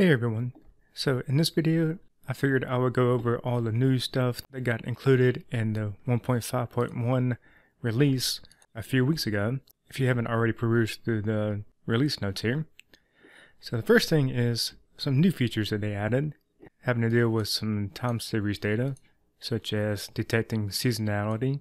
Hey everyone. So in this video, I figured I would go over all the new stuff that got included in the 1.5.1 release a few weeks ago, if you haven't already perused through the release notes here. So the first thing is some new features that they added, having to deal with some time series data, such as detecting seasonality.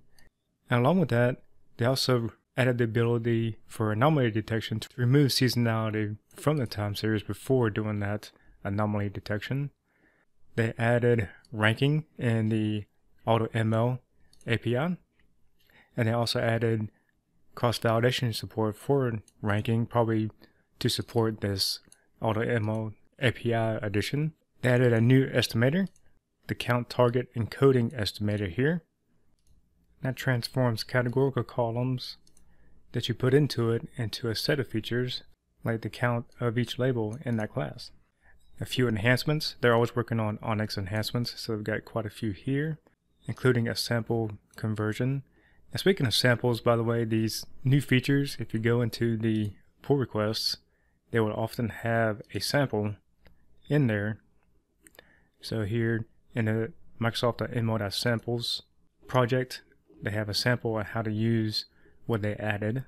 And along with that, they also added the ability for anomaly detection to remove seasonality from the time series before doing that anomaly detection. They added ranking in the AutoML API, and they also added cross-validation support for ranking, probably to support this AutoML API addition. They added a new estimator, the count target encoding estimator here. That transforms categorical columns that you put into it into a set of features like the count of each label in that class. A few enhancements. They're always working on ONNX enhancements, so they've got quite a few here, including a sample conversion. And speaking of samples, by the way, these new features, if you go into the pull requests, they will often have a sample in there. So here in the Microsoft Samples project, they have a sample on how to use what they added,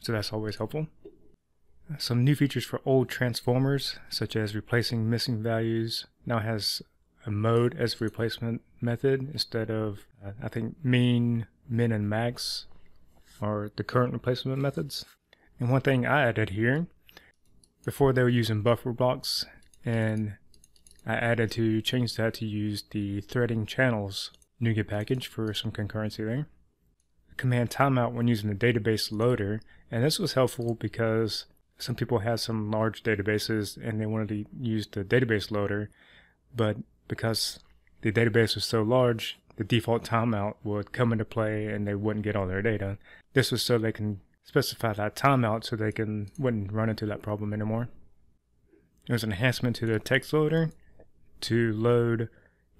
so that's always helpful. Some new features for old transformers, such as replacing missing values, now has a mode as replacement method instead of, uh, I think, mean, min, and max are the current replacement methods. And one thing I added here, before they were using buffer blocks, and I added to change that to use the threading channels NuGet package for some concurrency there command timeout when using the database loader. And this was helpful because some people had some large databases and they wanted to use the database loader, but because the database was so large, the default timeout would come into play and they wouldn't get all their data. This was so they can specify that timeout so they can wouldn't run into that problem anymore. There's an enhancement to the text loader to load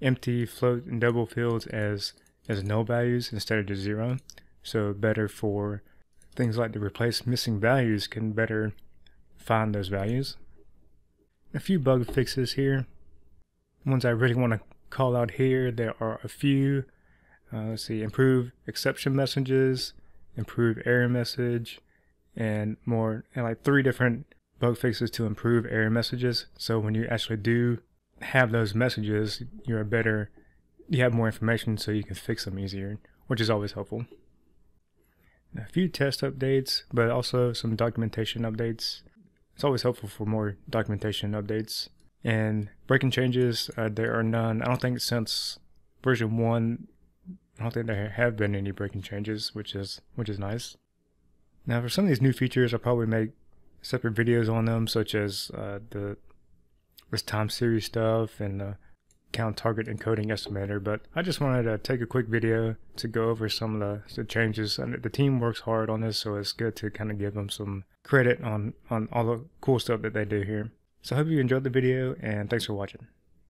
empty float and double fields as as null values instead of just zero. So better for things like to replace missing values can better find those values. A few bug fixes here. Ones I really want to call out here, there are a few. Uh, let's see, improve exception messages, improve error message, and more, and like three different bug fixes to improve error messages. So when you actually do have those messages, you're better, you have more information so you can fix them easier, which is always helpful a few test updates, but also some documentation updates. It's always helpful for more documentation updates. And breaking changes, uh, there are none. I don't think since version one, I don't think there have been any breaking changes, which is which is nice. Now, for some of these new features, I'll probably make separate videos on them, such as uh, the this time series stuff and the count target encoding estimator, but I just wanted to take a quick video to go over some of the, the changes. And the team works hard on this, so it's good to kind of give them some credit on, on all the cool stuff that they do here. So I hope you enjoyed the video, and thanks for watching.